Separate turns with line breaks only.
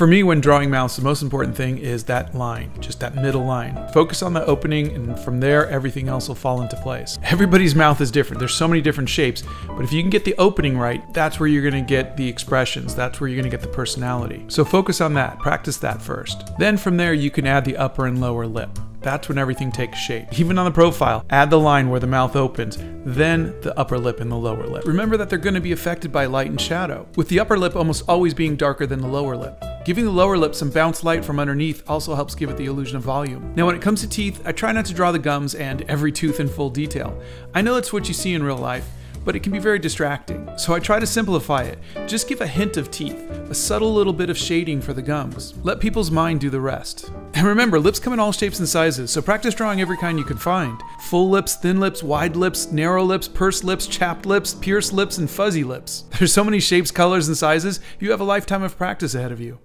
For me, when drawing mouths, the most important thing is that line, just that middle line. Focus on the opening, and from there, everything else will fall into place. Everybody's mouth is different. There's so many different shapes, but if you can get the opening right, that's where you're gonna get the expressions. That's where you're gonna get the personality. So focus on that. Practice that first. Then from there, you can add the upper and lower lip. That's when everything takes shape. Even on the profile, add the line where the mouth opens, then the upper lip and the lower lip. Remember that they're going to be affected by light and shadow, with the upper lip almost always being darker than the lower lip. Giving the lower lip some bounce light from underneath also helps give it the illusion of volume. Now when it comes to teeth, I try not to draw the gums and every tooth in full detail. I know that's what you see in real life, but it can be very distracting. So I try to simplify it. Just give a hint of teeth, a subtle little bit of shading for the gums. Let people's mind do the rest. And remember, lips come in all shapes and sizes, so practice drawing every kind you can find. Full lips, thin lips, wide lips, narrow lips, pursed lips, chapped lips, pierced lips, and fuzzy lips. There's so many shapes, colors, and sizes, you have a lifetime of practice ahead of you.